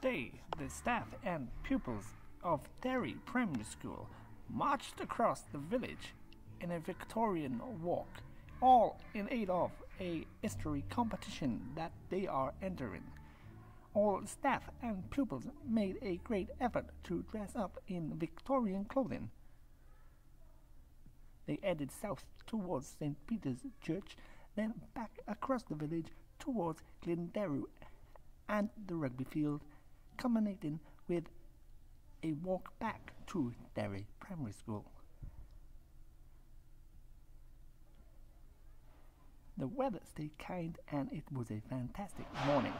day, the staff and pupils of Deri Primary School marched across the village in a Victorian walk, all in aid of a history competition that they are entering. All staff and pupils made a great effort to dress up in Victorian clothing. They headed south towards St. Peter's Church, then back across the village towards Glendaru and the rugby field, culminating with a walk back to Deri Primary School. The weather stayed kind and it was a fantastic morning.